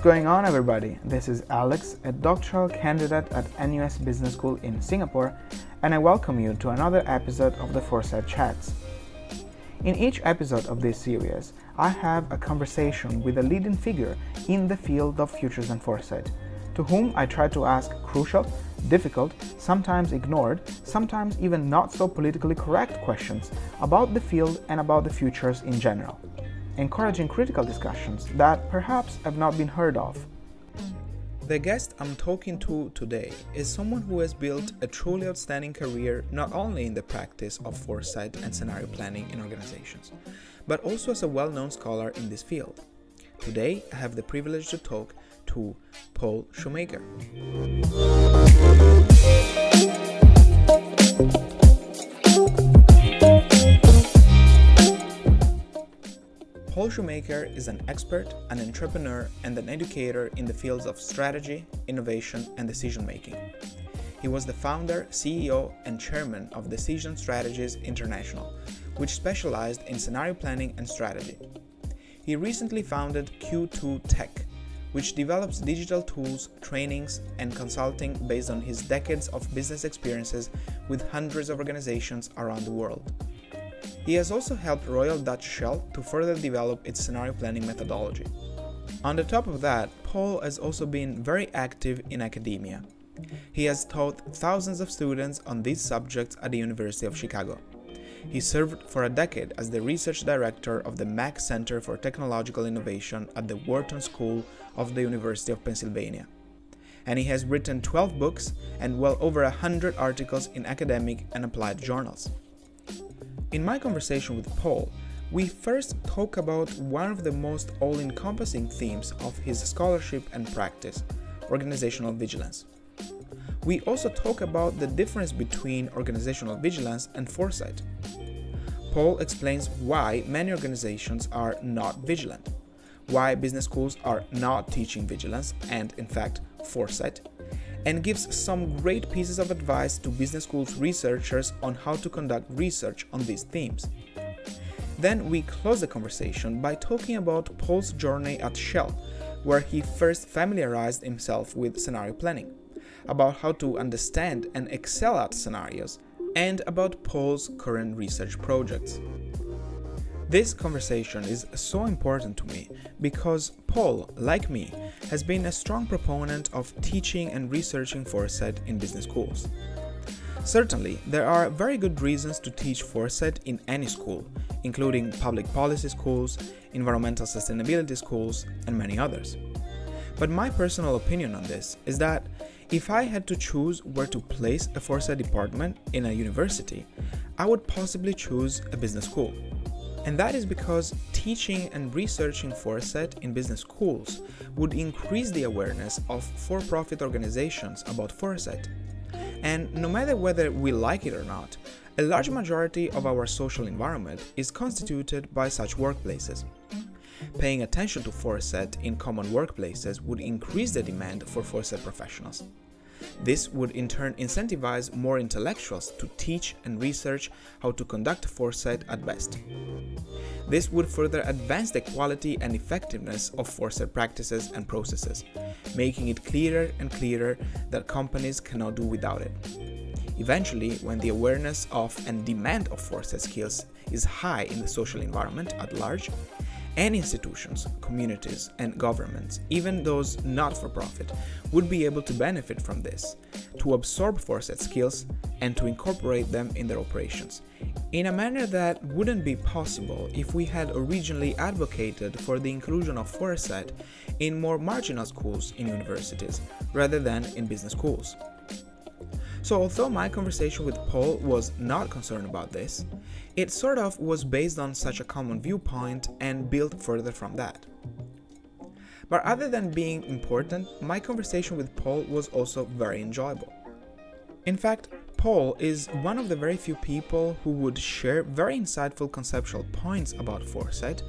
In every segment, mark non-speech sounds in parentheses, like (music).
What's going on, everybody? This is Alex, a doctoral candidate at NUS Business School in Singapore, and I welcome you to another episode of the 4Sight Chats. In each episode of this series, I have a conversation with a leading figure in the field of futures and foresight, to whom I try to ask crucial, difficult, sometimes ignored, sometimes even not so politically correct questions about the field and about the futures in general encouraging critical discussions that perhaps have not been heard of. The guest I'm talking to today is someone who has built a truly outstanding career not only in the practice of foresight and scenario planning in organizations, but also as a well known scholar in this field. Today, I have the privilege to talk to Paul Schoemaker. Paul Schoemaker is an expert, an entrepreneur, and an educator in the fields of strategy, innovation, and decision making. He was the founder, CEO, and chairman of Decision Strategies International, which specialized in scenario planning and strategy. He recently founded Q2 Tech, which develops digital tools, trainings, and consulting based on his decades of business experiences with hundreds of organizations around the world. He has also helped Royal Dutch Shell to further develop its scenario planning methodology. On the top of that, Paul has also been very active in academia. He has taught thousands of students on these subjects at the University of Chicago. He served for a decade as the research director of the Mack Center for Technological Innovation at the Wharton School of the University of Pennsylvania. And he has written 12 books and well over 100 articles in academic and applied journals. In my conversation with Paul, we first talk about one of the most all encompassing themes of his scholarship and practice organizational vigilance. We also talk about the difference between organizational vigilance and foresight. Paul explains why many organizations are not vigilant, why business schools are not teaching vigilance and, in fact, foresight, and gives some great pieces of advice to business schools researchers on how to conduct research on these themes. Then we close the conversation by talking about Paul's journey at Shell, where he first familiarized himself with scenario planning, about how to understand and excel at scenarios, and about Paul's current research projects. This conversation is so important to me because Paul, like me, has been a strong proponent of teaching and researching foresight in business schools. Certainly, there are very good reasons to teach foresight in any school, including public policy schools, environmental sustainability schools, and many others. But my personal opinion on this is that if I had to choose where to place a foresight department in a university, I would possibly choose a business school. And that is because teaching and researching foresight in business schools would increase the awareness of for profit organizations about foresight. And no matter whether we like it or not, a large majority of our social environment is constituted by such workplaces. Paying attention to foresight in common workplaces would increase the demand for foresight professionals. This would in turn incentivize more intellectuals to teach and research how to conduct foresight at best. This would further advance the quality and effectiveness of foresight practices and processes, making it clearer and clearer that companies cannot do without it. Eventually, when the awareness of and demand of foresight skills is high in the social environment at large, and institutions, communities, and governments, even those not for profit, would be able to benefit from this, to absorb foresight skills, and to incorporate them in their operations, in a manner that wouldn't be possible if we had originally advocated for the inclusion of foresight in more marginal schools in universities, rather than in business schools. So, although my conversation with Paul was not concerned about this, it sort of was based on such a common viewpoint and built further from that. But other than being important, my conversation with Paul was also very enjoyable. In fact, Paul is one of the very few people who would share very insightful conceptual points about foresight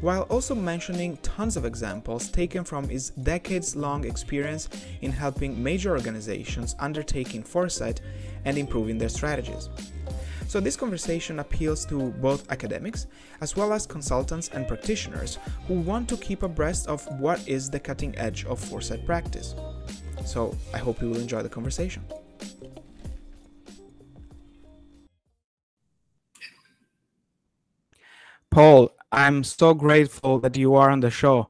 while also mentioning tons of examples taken from his decades long experience in helping major organizations undertaking foresight and improving their strategies. So this conversation appeals to both academics as well as consultants and practitioners who want to keep abreast of what is the cutting edge of foresight practice. So I hope you will enjoy the conversation. Paul, I'm so grateful that you are on the show.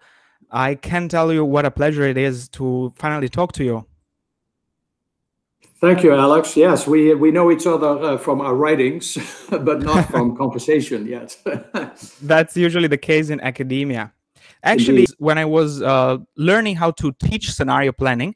I can tell you what a pleasure it is to finally talk to you. Thank you, Alex. Yes, we we know each other uh, from our writings, (laughs) but not (laughs) from conversation yet. (laughs) That's usually the case in academia. Actually, Indeed. when I was uh, learning how to teach scenario planning,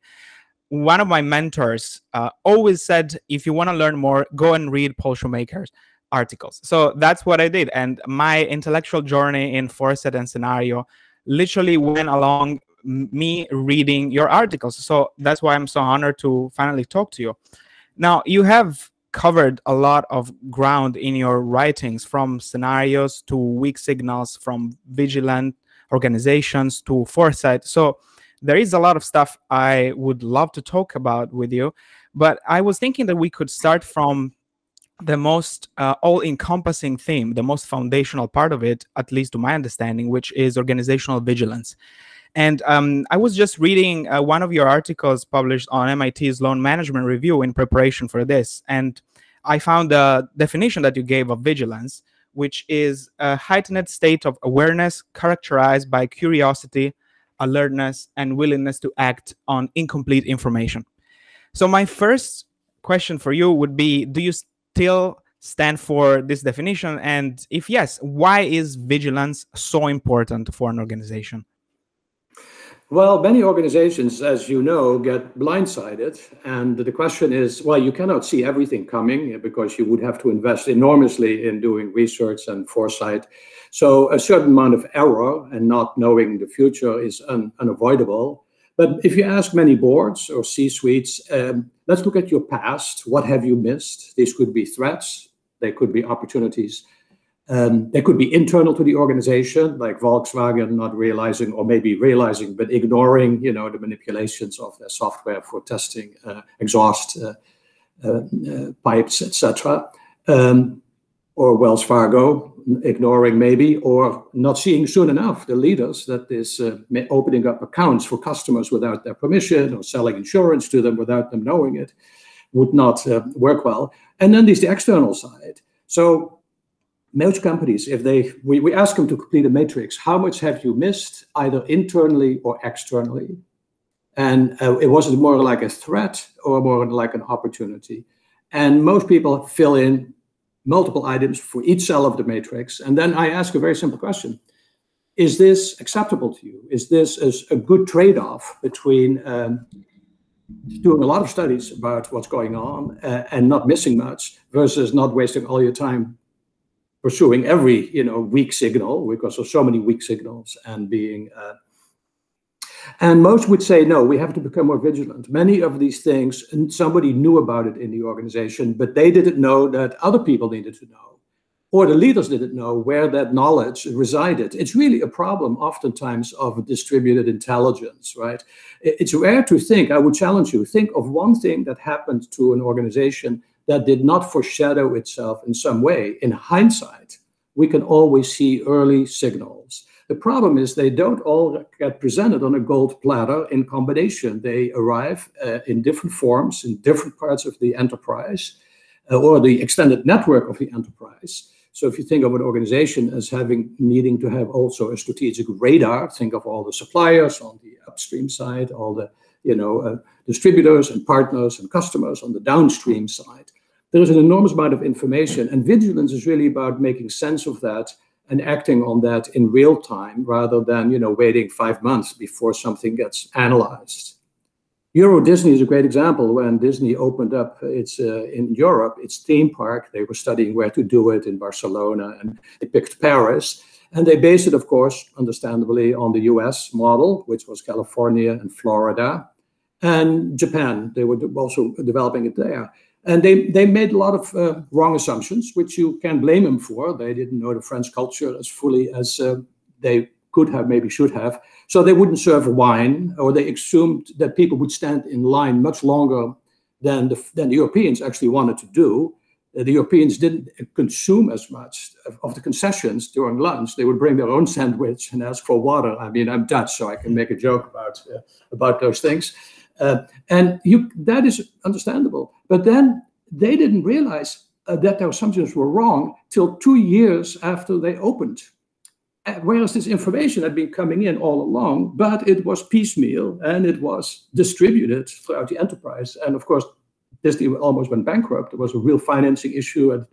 one of my mentors uh, always said, if you want to learn more, go and read Paul Schoemaker's articles. So that's what I did. And my intellectual journey in foresight and scenario literally went along me reading your articles. So that's why I'm so honored to finally talk to you. Now, you have covered a lot of ground in your writings from scenarios to weak signals, from vigilant organizations to foresight. So there is a lot of stuff I would love to talk about with you. But I was thinking that we could start from the most uh, all encompassing theme, the most foundational part of it, at least to my understanding, which is organizational vigilance. And um, I was just reading uh, one of your articles published on MIT Sloan Management Review in preparation for this. And I found the definition that you gave of vigilance, which is a heightened state of awareness characterized by curiosity, alertness, and willingness to act on incomplete information. So, my first question for you would be Do you still stand for this definition? And if yes, why is vigilance so important for an organization? Well, many organizations, as you know, get blindsided. And the question is well, you cannot see everything coming because you would have to invest enormously in doing research and foresight. So a certain amount of error and not knowing the future is un- unavoidable. But if you ask many boards or C suites, um, let's look at your past. What have you missed? These could be threats, they could be opportunities. Um, they could be internal to the organization, like Volkswagen not realizing, or maybe realizing but ignoring, you know, the manipulations of their software for testing uh, exhaust uh, uh, uh pipes, etc. Um, or Wells Fargo ignoring maybe, or not seeing soon enough the leaders that is uh, opening up accounts for customers without their permission or selling insurance to them without them knowing it would not uh, work well. And then there's the external side. So most companies, if they we, we ask them to complete a matrix, how much have you missed, either internally or externally? And uh, it was more like a threat or more like an opportunity. And most people fill in multiple items for each cell of the matrix. And then I ask a very simple question Is this acceptable to you? Is this a, a good trade off between um, doing a lot of studies about what's going on uh, and not missing much versus not wasting all your time pursuing every you know weak signal because there's so many weak signals and being uh, and most would say no we have to become more vigilant many of these things and somebody knew about it in the organization but they didn't know that other people needed to know or the leaders didn't know where that knowledge resided it's really a problem oftentimes of distributed intelligence right it's rare to think i would challenge you think of one thing that happened to an organization that did not foreshadow itself in some way. In hindsight, we can always see early signals. The problem is they don't all get presented on a gold platter in combination. They arrive uh, in different forms in different parts of the enterprise uh, or the extended network of the enterprise. So if you think of an organization as having needing to have also a strategic radar, think of all the suppliers on the upstream side, all the you know uh, distributors and partners and customers on the downstream side there is an enormous amount of information, and vigilance is really about making sense of that and acting on that in real time rather than you know waiting five months before something gets analyzed. Euro Disney is a great example. When Disney opened up its uh, in Europe its theme park, they were studying where to do it in Barcelona, and they picked Paris. And they based it, of course, understandably, on the US model, which was California and Florida, and Japan. They were also developing it there. And they, they made a lot of uh, wrong assumptions, which you can blame them for. They didn't know the French culture as fully as uh, they could have, maybe should have. So they wouldn't serve wine, or they assumed that people would stand in line much longer than the, than the Europeans actually wanted to do. the Europeans didn't consume as much of the concessions during lunch. They would bring their own sandwich and ask for water. I mean, I'm Dutch, so I can make a joke about uh, about those things, uh, and you that is understandable. But then they didn't realize uh, that their assumptions were wrong till two years after they opened. Uh, whereas this information had been coming in all along, but it was piecemeal and it was distributed throughout the enterprise. And of course, Disney almost went bankrupt. There was a real financing issue, and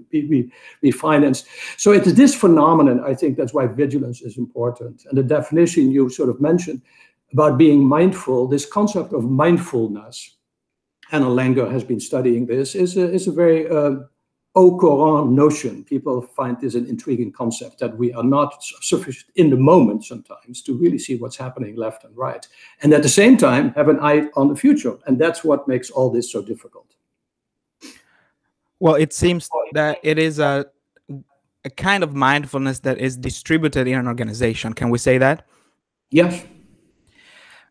we, financed. So it is this phenomenon, I think that's why vigilance is important. And the definition you sort of mentioned about being mindful, this concept of mindfulness, Ellen Langer has been studying this, is a, is a very uh, au courant notion. People find this an intriguing concept that we are not sufficient in the moment sometimes to really see what's happening left and right. And at the same time, have an eye on the future. And that's what makes all this so difficult. Well, it seems that it is a, a kind of mindfulness that is distributed in an organization. Can we say that? Yes.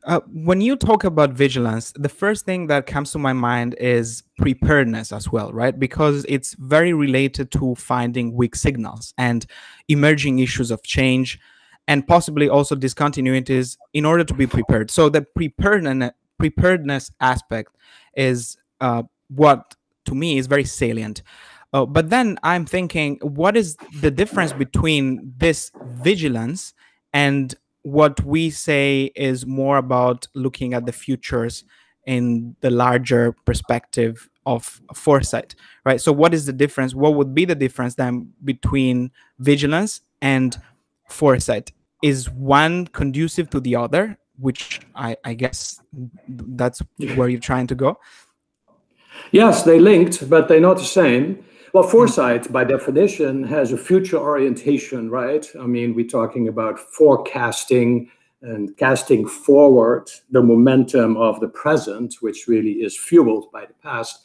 Uh, when you talk about vigilance, the first thing that comes to my mind is preparedness as well, right? Because it's very related to finding weak signals and emerging issues of change and possibly also discontinuities in order to be prepared. So the preparedness, preparedness aspect is uh, what to me is very salient. Uh, but then I'm thinking, what is the difference between this vigilance and what we say is more about looking at the futures in the larger perspective of foresight, right? So, what is the difference? What would be the difference then between vigilance and foresight? Is one conducive to the other? Which I, I guess that's where you're trying to go. Yes, they linked, but they're not the same. Well, foresight, by definition, has a future orientation, right? I mean, we're talking about forecasting and casting forward the momentum of the present, which really is fueled by the past.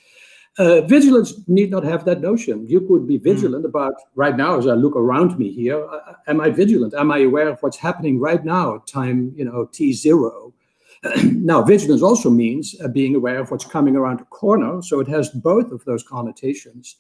Uh, vigilance need not have that notion. You could be hmm. vigilant mm. about right now as I look around me here. Uh, am I vigilant? Am I aware of what's happening right now, time you know t zero? (clears throat) now, vigilance also means uh, being aware of what's coming around the corner. So it has both of those connotations.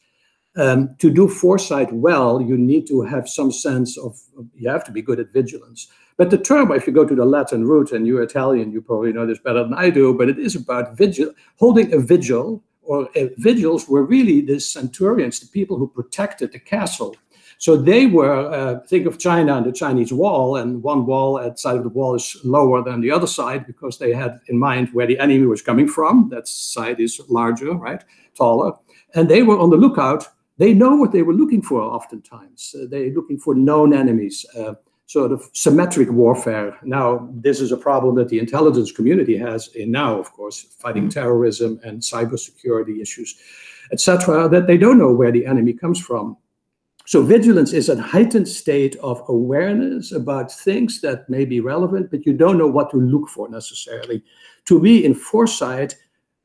Um, to do foresight well, you need to have some sense of, you have to be good at vigilance. But the term, if you go to the Latin root, and you're Italian, you probably know this better than I do, but it is about vigil, holding a vigil, or uh, vigils were really the centurions, the people who protected the castle. So they were, uh, think of China and the Chinese wall, and one wall at side of the wall is lower than the other side because they had in mind where the enemy was coming from. That side is larger, right, taller. And they were on the lookout. They know what they were looking for oftentimes. Uh, they're looking for known enemies, uh, sort of symmetric warfare. Now, this is a problem that the intelligence community has in now, of course, fighting terrorism and cybersecurity issues, etc., that they don't know where the enemy comes from. So vigilance is a heightened state of awareness about things that may be relevant, but you don't know what to look for necessarily. To be in foresight,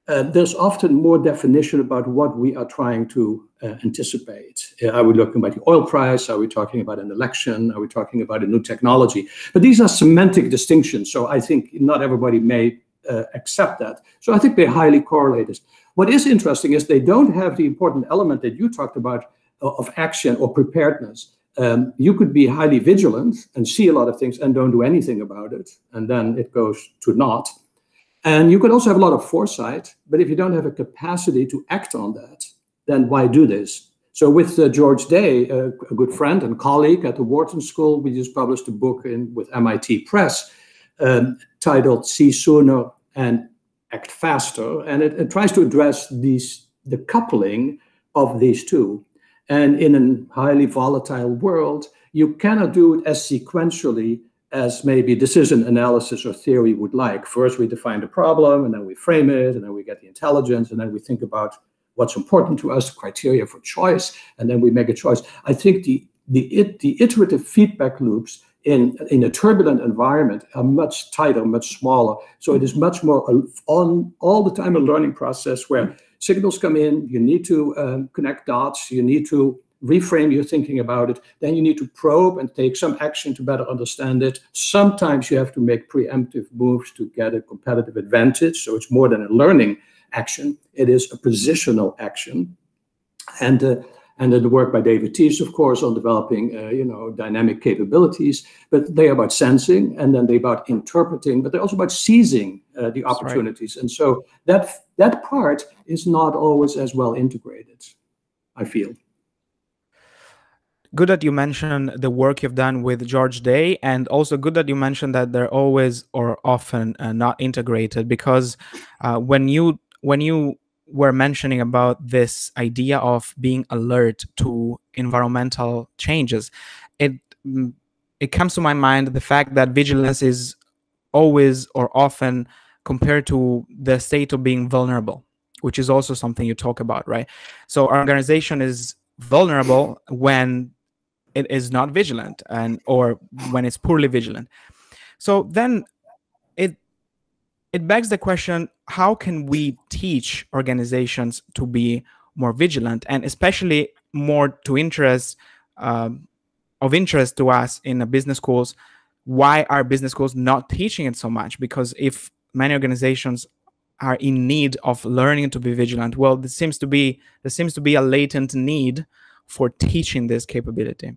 uh, there's often more definition about what we are trying to uh, anticipate. Uh, are we looking about the oil price? Are we talking about an election? Are we talking about a new technology? But these are semantic distinctions, so I think not everybody may uh, accept that. So I think they're highly correlated. What is interesting is they don't have the important element that you talked about of action or preparedness. Um, you could be highly vigilant and see a lot of things and don't do anything about it, and then it goes to naught. And you could also have a lot of foresight, but if you don't have a capacity to act on that, then why do this? So, with uh, George Day, a good friend and colleague at the Wharton School, we just published a book in, with MIT Press um, titled "See Sooner and Act Faster," and it, it tries to address these the coupling of these two. And in a highly volatile world, you cannot do it as sequentially as maybe decision analysis or theory would like. First, we define the problem, and then we frame it, and then we get the intelligence, and then we think about what's important to us, the criteria for choice, and then we make a choice. I think the the, it, the iterative feedback loops in, in a turbulent environment are much tighter, much smaller. So it is much more on all the time a learning process where signals come in, you need to um, connect dots, you need to reframe your thinking about it, then you need to probe and take some action to better understand it. Sometimes you have to make preemptive moves to get a competitive advantage. So it's more than a learning action, it is a positional action. And uh, and then the work by David Teece, of course, on developing, uh, you know, dynamic capabilities. But they're about sensing, and then they're about interpreting, but they're also about seizing uh, the opportunities. Right. And so that that part is not always as well integrated. I feel. Good that you mentioned the work you've done with George Day, and also good that you mentioned that they're always or often uh, not integrated. Because uh, when you when you were mentioning about this idea of being alert to environmental changes it mm, it comes to my mind the fact that vigilance is always or often compared to the state of being vulnerable which is also something you talk about right so our organization is vulnerable when it is not vigilant and or when it's poorly vigilant. So then it it begs the question how can we teach organizations to be more vigilant and especially more to interest um, of interest to us in the business schools? Why are business schools not teaching it so much? Because if many organizations are in need of learning to be vigilant well there seems to be there seems to be a latent need for teaching this capability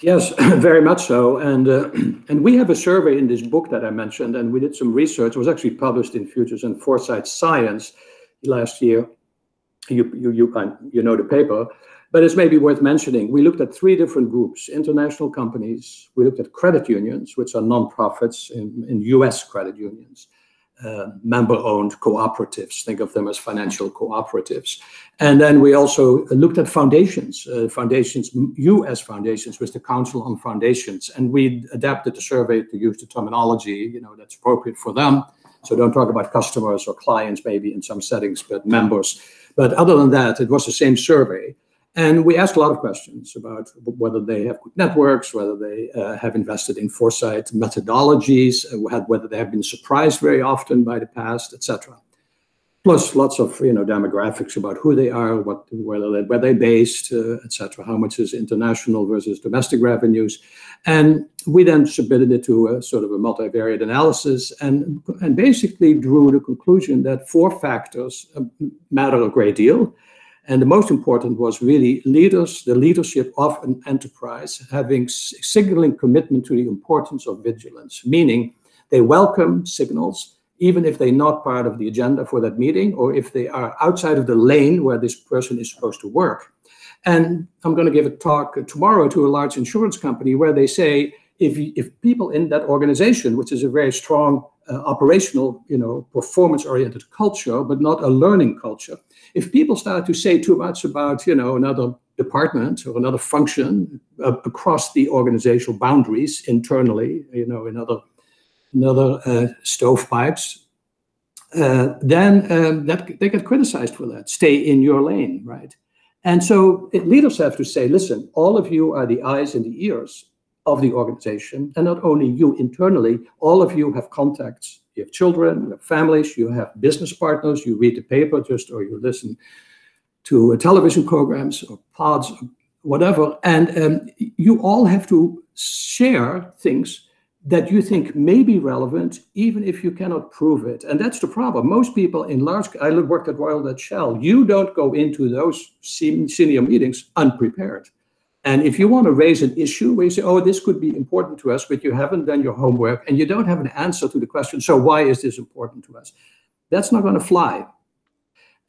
Yes, (clears throat) very much so. And uh, (clears throat) and we have a survey in this book that I mentioned, and we did some research. It was actually published in Futures and Foresight Science last year. You you you you know the paper, but it's maybe worth mentioning. We looked at three different groups: international companies. We looked at credit unions, which are nonprofits in in U.S. credit unions uh, member-owned cooperatives. Think of them as financial cooperatives. And then we also looked at foundations, uh, foundations, U.S. foundations, with the Council on Foundations, and we adapted the survey to use the terminology, you know, that's appropriate for them. So don't talk about customers or clients, maybe in some settings, but members. But other than that, it was the same survey. And we asked a lot of questions about whether they have good networks, whether they uh, have invested in foresight methodologies, uh, whether they have been surprised very often by the past, etc. Plus, lots of you know demographics about who they are, what they, where they're based, uh, etc. How much is international versus domestic revenues, and we then submitted it to a sort of a multivariate analysis, and and basically drew the conclusion that four factors uh, matter a great deal and the most important was really leaders, the leadership of an enterprise, having signaling commitment to the importance of vigilance, meaning they welcome signals, even if they're not part of the agenda for that meeting, or if they are outside of the lane where this person is supposed to work. And I'm going to give a talk tomorrow to a large insurance company where they say if, if people in that organization, which is a very strong uh, operational, you know, performance-oriented culture, but not a learning culture, if people start to say too much about, you know, another department or another function uh, across the organizational boundaries internally, you know, another another uh, stovepipes, uh, then um, that they get criticized for that. Stay in your lane, right? And so it, leaders have to say, listen, all of you are the eyes and the ears of the organization, and not only you internally, all of you have contacts you have children, you have families, you have business partners, you read the paper just or you listen to uh, television programs or pods, or whatever, and um, you all have to share things that you think may be relevant, even if you cannot prove it. And that's the problem. Most people in large, I worked at Royal Dutch Shell, you don't go into those senior meetings unprepared. And if you want to raise an issue where you say, oh, this could be important to us, but you haven't done your homework and you don't have an answer to the question, so why is this important to us? That's not going to fly.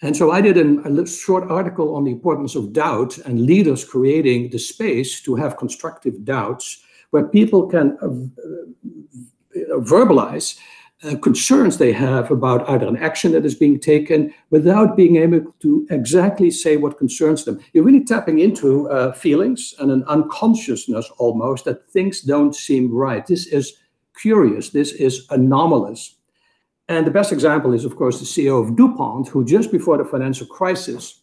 And so I did an, a short article on the importance of doubt and leaders creating the space to have constructive doubts where people can uh, uh, verbalize uh, concerns they have about either an action that is being taken without being able to exactly say what concerns them. You're really tapping into uh, feelings and an unconsciousness almost that things don't seem right. This is curious. This is anomalous. And the best example is, of course, the CEO of DuPont, who just before the financial crisis,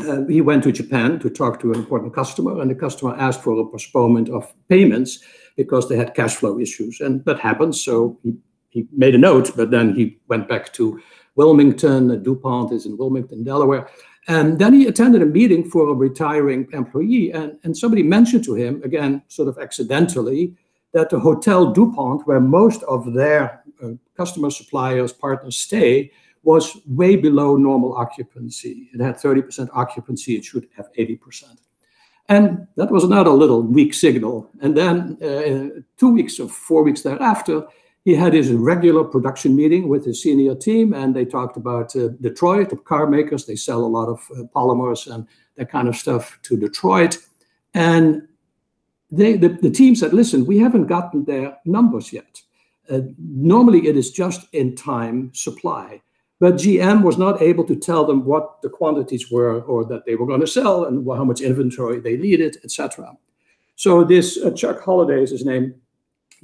uh, he went to Japan to talk to an important customer, and the customer asked for a postponement of payments because they had cash flow issues. And that happened. So he he made a note, but then he went back to Wilmington. DuPont is in Wilmington, Delaware. And then he attended a meeting for a retiring employee. And, and somebody mentioned to him, again, sort of accidentally, that the Hotel DuPont, where most of their uh, customer suppliers, partners stay, was way below normal occupancy. It had 30% occupancy, it should have 80%. And that was another little weak signal. And then uh, two weeks or four weeks thereafter, he had his regular production meeting with his senior team, and they talked about uh, Detroit, the car makers. They sell a lot of uh, polymers and that kind of stuff to Detroit. And they, the, the team said, listen, we haven't gotten their numbers yet. Uh, normally, it is just in time supply. But GM was not able to tell them what the quantities were or that they were going to sell and how much inventory they needed, etc. So this uh, Chuck Holliday is his name,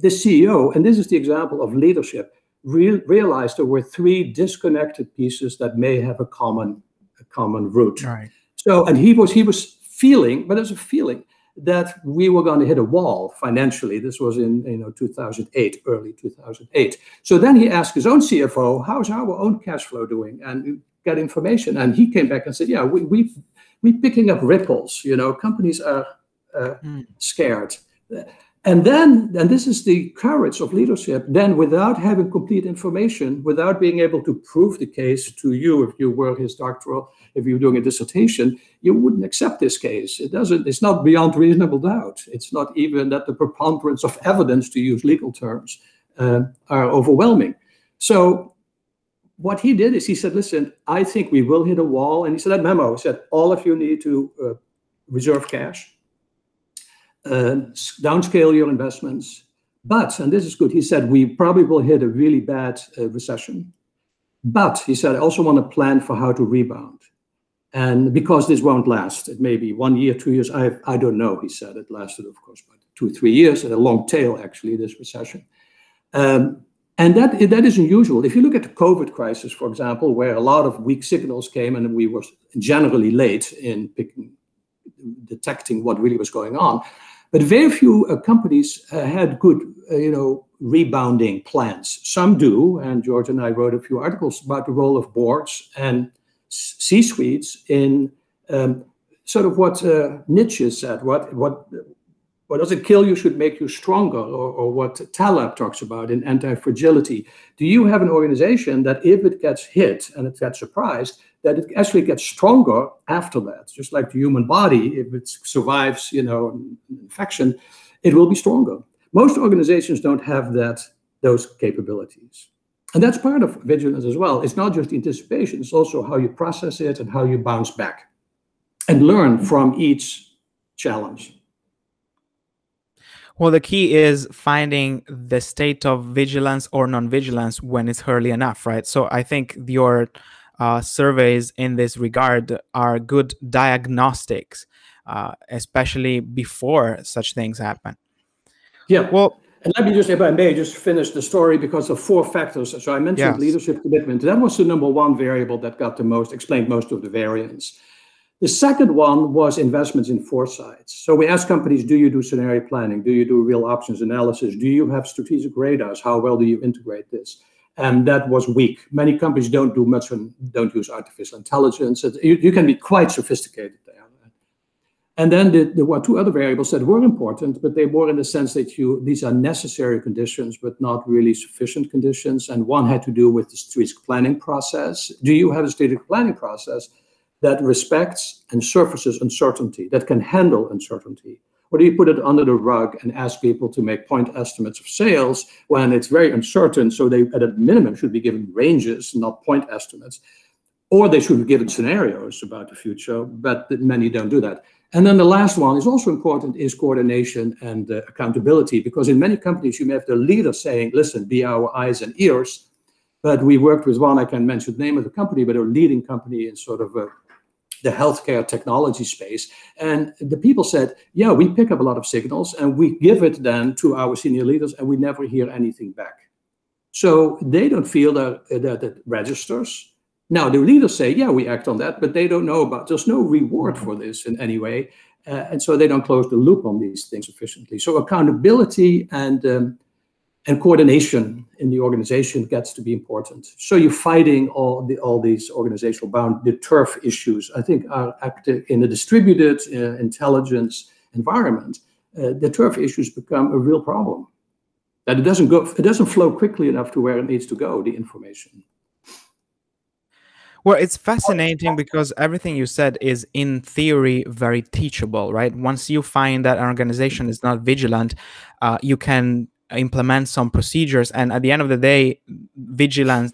this CEO, and this is the example of leadership, re- realized there were three disconnected pieces that may have a common a common root. Right. So and he was he was feeling, but it was a feeling that we were going to hit a wall financially. This was in you know 2008, early 2008. So then he asked his own CFO, "How's our own cash flow doing?" and get information. And he came back and said, "Yeah, we we we picking up ripples. You know, companies are uh, mm. scared." And then, and this is the courage of leadership, then without having complete information, without being able to prove the case to you, if you were his doctoral, if you were doing a dissertation, you wouldn't accept this case. It doesn't, it's not beyond reasonable doubt. It's not even that the preponderance of evidence, to use legal terms, uh, are overwhelming. So what he did is he said, listen, I think we will hit a wall. And he said that memo said, all of you need to uh, reserve cash downscale your investments. But, and this is good, he said, we probably will hit a really bad uh, recession. But he said, I also want to plan for how to rebound. And because this won't last, it may be one year, two years, I, I don't know, he said. It lasted, of course, about two, three years, and a long tail, actually, this recession. Um, and that, that is unusual. If you look at the COVID crisis, for example, where a lot of weak signals came and we were generally late in picking, detecting what really was going on, but very few uh, companies uh, had good, uh, you know, rebounding plans. Some do, and George and I wrote a few articles about the role of boards and C-suites in um, sort of what uh, Nietzsche said, what what what doesn't kill you should make you stronger, or, or what Taleb talks about in anti-fragility. Do you have an organization that if it gets hit and it gets surprised, that it actually gets stronger after that. Just like the human body, if it survives, you know, infection, it will be stronger. Most organizations don't have that those capabilities. And that's part of vigilance as well. It's not just the anticipation, it's also how you process it and how you bounce back and learn from each challenge. Well, the key is finding the state of vigilance or non-vigilance when it's early enough, right? So I think your uh, surveys in this regard are good diagnostics, uh, especially before such things happen. Yeah. Well, and let me just, if I may, just finish the story because of four factors. So I mentioned yes. leadership commitment. That was the number one variable that got the most, explained most of the variance. The second one was investments in foresight. So we asked companies, do you do scenario planning? Do you do real options analysis? Do you have strategic radars? How well do you integrate this? and that was weak. Many companies don't do much and don't use artificial intelligence. You, you, can be quite sophisticated there. And then the, there were two other variables that were important, but they were in the sense that you these are necessary conditions, but not really sufficient conditions. And one had to do with the strategic planning process. Do you have a strategic planning process that respects and surfaces uncertainty, that can handle uncertainty? Or do you put it under the rug and ask people to make point estimates of sales when it's very uncertain? So they, at a minimum, should be given ranges, not point estimates. Or they should be given scenarios about the future, but many don't do that. And then the last one is also important is coordination and uh, accountability, because in many companies you may have the leader saying, listen, be our eyes and ears. But we worked with one, I can mention the name of the company, but a leading company in sort of a the healthcare technology space. And the people said, yeah, we pick up a lot of signals and we give it then to our senior leaders and we never hear anything back. So they don't feel that, that registers. Now, the leaders say, yeah, we act on that, but they don't know about, there's no reward for this in any way. Uh, and so they don't close the loop on these things sufficiently. So accountability and um, and coordination in the organization gets to be important. So you're fighting all the all these organizational bound the turf issues. I think are active in a distributed uh, intelligence environment. Uh, the turf issues become a real problem. That it doesn't go, it doesn't flow quickly enough to where it needs to go. The information. Well, it's fascinating because everything you said is, in theory, very teachable, right? Once you find that an organization is not vigilant, uh, you can implement some procedures. And at the end of the day, vigilance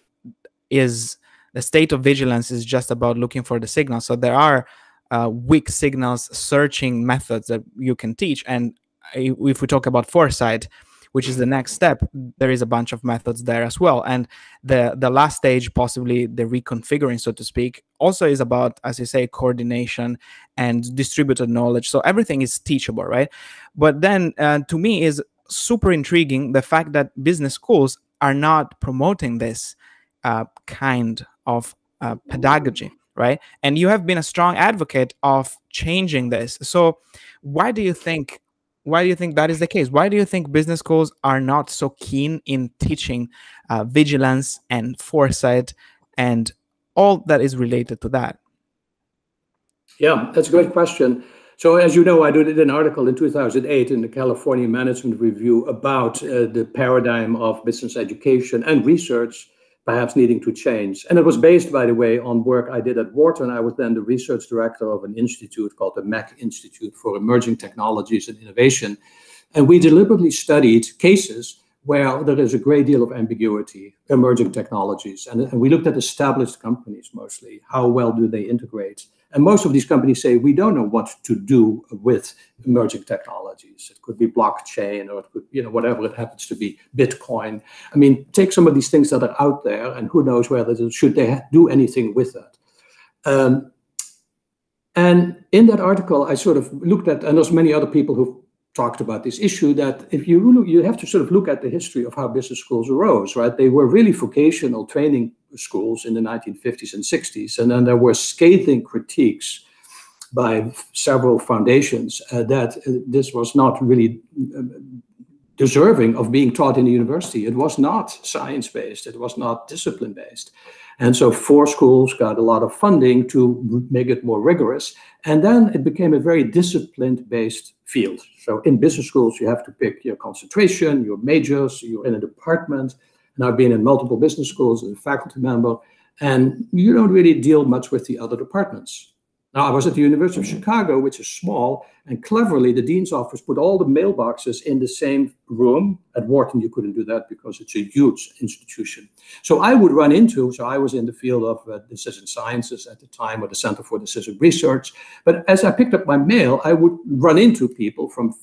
is the state of vigilance is just about looking for the signal. So there are uh, weak signals searching methods that you can teach. And if we talk about foresight, which is the next step there is a bunch of methods there as well and the the last stage possibly the reconfiguring so to speak also is about as you say coordination and distributed knowledge so everything is teachable right but then uh, to me is super intriguing the fact that business schools are not promoting this uh, kind of uh, pedagogy right and you have been a strong advocate of changing this so why do you think why do you think that is the case? Why do you think business schools are not so keen in teaching uh, vigilance and foresight and all that is related to that? Yeah, that's a great question. So, as you know, I did an article in 2008 in the California Management Review about uh, the paradigm of business education and research perhaps needing to change. And it was based, by the way, on work I did at Wharton. I was then the research director of an institute called the Mack Institute for Emerging Technologies and Innovation. And we deliberately studied cases where there is a great deal of ambiguity, emerging technologies. And, and we looked at established companies mostly. How well do they integrate? And most of these companies say, we don't know what to do with emerging technologies. It could be blockchain or it could, you know, whatever it happens to be, Bitcoin. I mean, take some of these things that are out there and who knows whether should they do anything with that. Um, and in that article, I sort of looked at, and there's many other people who talked about this issue that if you you have to sort of look at the history of how business schools arose, right? They were really vocational training schools in the 1950s and 60s, and then there were scathing critiques by several foundations uh, that uh, this was not really uh, deserving of being taught in the university. It was not science based. It was not discipline based. And so four schools got a lot of funding to make it more rigorous. And then it became a very disciplined based field. So in business schools, you have to pick your concentration, your majors, you're in a department. And I've been in multiple business schools as a faculty member, and you don't really deal much with the other departments. Now, I was at the University of Chicago, which is small, and cleverly the dean's office put all the mailboxes in the same room. At Wharton, you couldn't do that because it's a huge institution. So I would run into, so I was in the field of uh, decision sciences at the time, or the Center for Decision Research. But as I picked up my mail, I would run into people from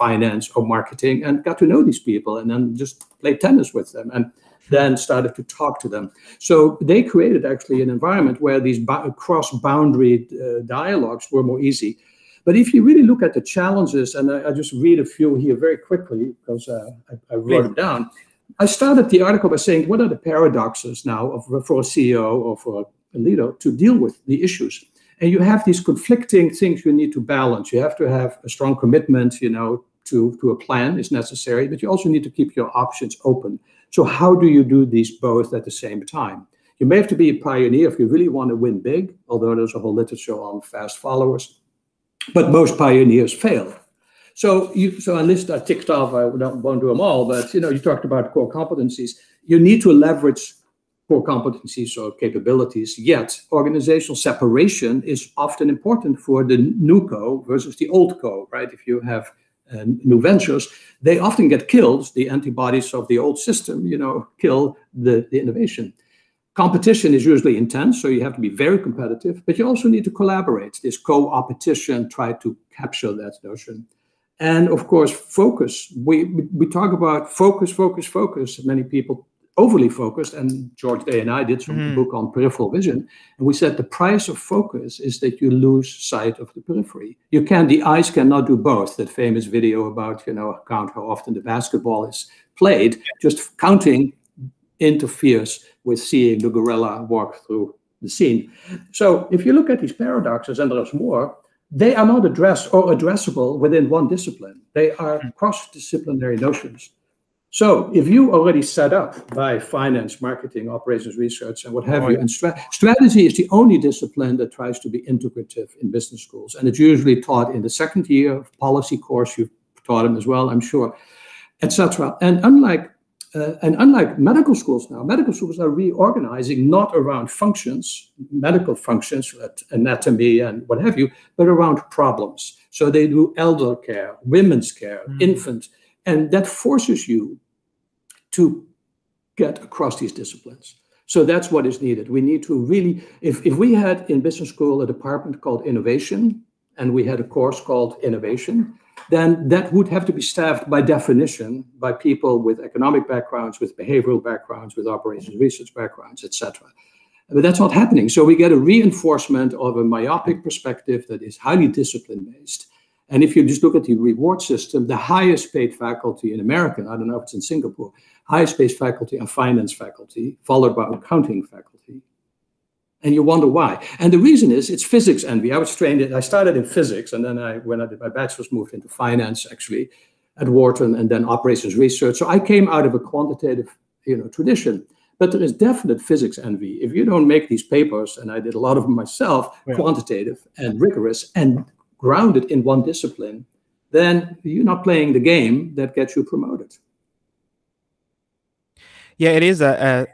finance or marketing and got to know these people and then just play tennis with them. And then started to talk to them. So they created actually an environment where these cross-boundary uh, dialogues were more easy. But if you really look at the challenges, and I, I just read a few here very quickly because uh, I, I, wrote them down. I started the article by saying, what are the paradoxes now of, for a CEO or for a leader to deal with the issues? And you have these conflicting things you need to balance. You have to have a strong commitment, you know, to, to a plan is necessary, but you also need to keep your options open. So how do you do these both at the same time? You may have to be a pioneer if you really want to win big, although there's a whole literature on fast followers. But most pioneers fail. So you so a list I ticked off, I won't do them all, but you know, you talked about core competencies. You need to leverage core competencies or capabilities, yet organizational separation is often important for the new co versus the old co, right? If you have Uh, new ventures, they often get killed. The antibodies of the old system, you know, kill the, the innovation. Competition is usually intense, so you have to be very competitive, but you also need to collaborate. This co-opetition, try to capture that notion. And of course, focus. We, we talk about focus, focus, focus. Many people overly focused. And George Day and I did some mm. book on peripheral vision. And we said the price of focus is that you lose sight of the periphery. You can, the eyes cannot do both. That famous video about, you know, count how often the basketball is played. Just counting interferes with seeing the gorilla walk through the scene. So if you look at these paradoxes, and there's more, they are not addressed or addressable within one discipline. They are hmm. cross-disciplinary notions. So if you already set up by finance, marketing, operations research, and what have oh, you, and stra strategy is the only discipline that tries to be integrative in business schools. And it's usually taught in the second year of policy course. You've taught them as well, I'm sure, etc. And unlike uh, and unlike medical schools now, medical schools are reorganizing not around functions, medical functions, anatomy and what have you, but around problems. So they do elder care, women's care, mm. infant, and that forces you to get across these disciplines. So that's what is needed. We need to really, if, if we had in business school a department called innovation, and we had a course called innovation, then that would have to be staffed by definition by people with economic backgrounds, with behavioral backgrounds, with operations research backgrounds, etc. But that's not happening. So we get a reinforcement of a myopic perspective that is highly discipline based. And if you just look at the reward system, the highest paid faculty in America, I don't know if it's in Singapore, highest paid faculty are finance faculty, followed by accounting faculty, and you wonder why. And the reason is it's physics envy. I was trained, I started in physics, and then I, when I did my bachelor's, moved into finance actually at Wharton and then operations research. So I came out of a quantitative you know, tradition. But there is definite physics envy. If you don't make these papers, and I did a lot of them myself, yeah. quantitative and rigorous and grounded in one discipline, then you're not playing the game that gets you promoted. Yeah, it is a,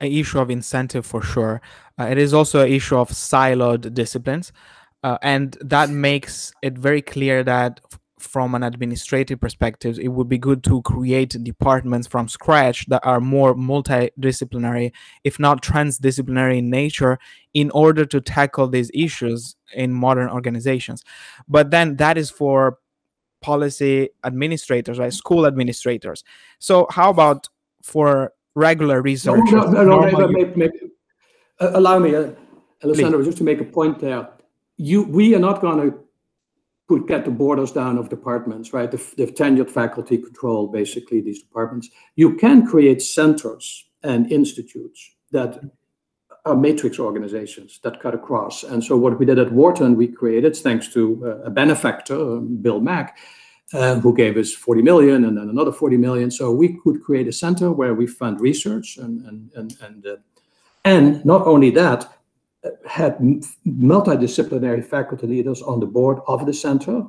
a, a issue of incentive for sure. Uh, it is also an issue of siloed disciplines. Uh, and that makes it very clear that from an administrative perspective, it would be good to create departments from scratch that are more multidisciplinary, if not transdisciplinary in nature, in order to tackle these issues in modern organizations. But then that is for policy administrators, right? School administrators. So, how about for regular researchers? No, no, no, no maybe, maybe, uh, allow me, uh, Alessandro, just to make a point there. You, we are not going to put get the borders down of departments, right? The, the tenured faculty control basically these departments. You can create centers and institutes that are matrix organizations that cut across. And so what we did at Wharton, we created, thanks to uh, a benefactor, Bill Mack, uh, who gave us 40 million and then another 40 million. So we could create a center where we fund research and and and and uh, and not only that, had multidisciplinary faculty leaders on the board of the center,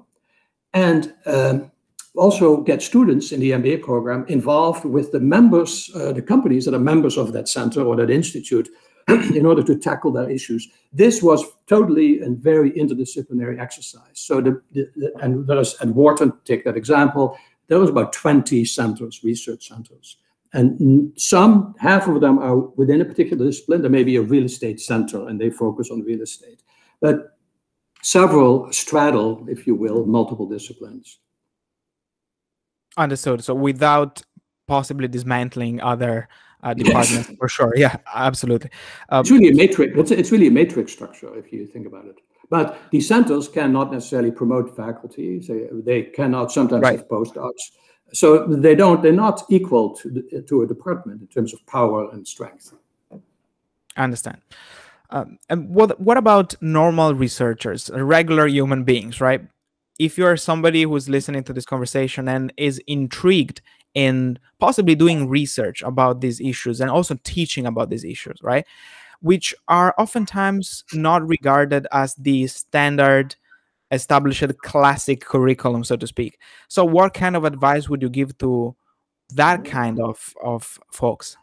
and um, also get students in the MBA program involved with the members, uh, the companies that are members of that center or that institute, (clears throat) in order to tackle their issues. This was totally and very interdisciplinary exercise. So the, the, the and at Wharton, take that example, there was about 20 centers, research centers. And some, half of them are within a particular discipline. There may be a real estate center and they focus on real estate. But several straddle, if you will, multiple disciplines. Understood. So without possibly dismantling other uh, departments, yes. for sure. Yeah, absolutely. Um, it's really a matrix. It's, it's really a matrix structure if you think about it. But these centers cannot necessarily promote faculty. They, they cannot sometimes right. have postdocs so they don't they're not equal to the, to a department in terms of power and strength. I understand. Um, and what what about normal researchers regular human beings right? If you're somebody who's listening to this conversation and is intrigued in possibly doing research about these issues and also teaching about these issues right? Which are oftentimes not regarded as the standard establish a classic curriculum, so to speak. So, what kind of advice would you give to that kind of of folks?